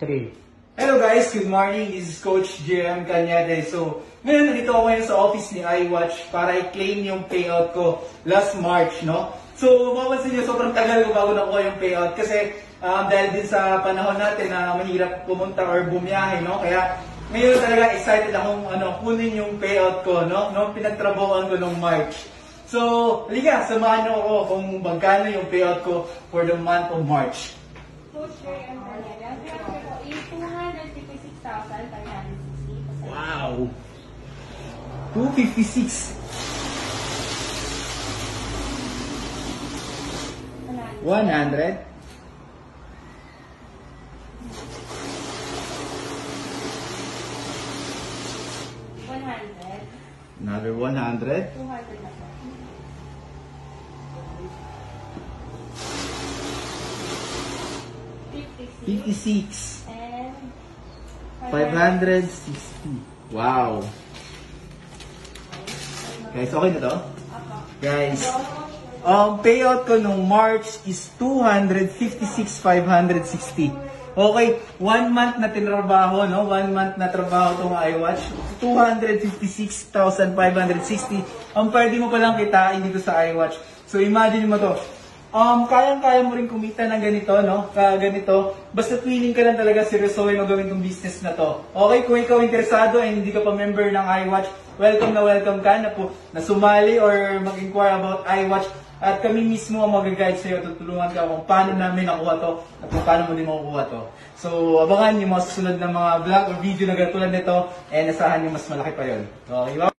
3. Hello guys, good morning. This is Coach JM Cañete. So, ngayon nandito ako ngayon sa office ni iWatch para i-claim yung payout ko last March, no? So, mapapansin niyo, sobrang tagal ko bago nakuha yung payout kasi um, dahil din sa panahon natin na mahirap pumunta or bumiyahe, no? Kaya ngayon talaga excited akong ano, kunin yung payout ko, no? No, pinagtrabahoan ko nung March. So, halika, samahan niyo ako kung magkano yung payout ko for the month of March. Coach Ray and Daniela. Ang pinaka ko is 256,560. Wow! 256. 100. One hundred. Another 100. 200 na po. 56. 56. And 560. Wow. Guys, okay na to? Guys, ang payout ko nung March is 256,560. Okay, one month na tinrabaho, no? One month na trabaho itong iWatch. 256,560. Ang pwede mo palang kitain dito sa iWatch. So imagine mo to. Um, kayang-kaya mo rin kumita ng ganito, no? Ka ganito. Basta willing ka lang talaga seryosohin o gawin tong business na to. Okay, kung ikaw interesado and hindi ka pa member ng iWatch, welcome na welcome ka na po na sumali or mag-inquire about iWatch at kami mismo ang mag-guide sa'yo, tutulungan ka kung paano namin nakuha to at kung paano mo din makukuha to. So, abangan yung mga susunod na mga vlog or video na katulad nito and asahan yung mas malaki pa yon. Okay?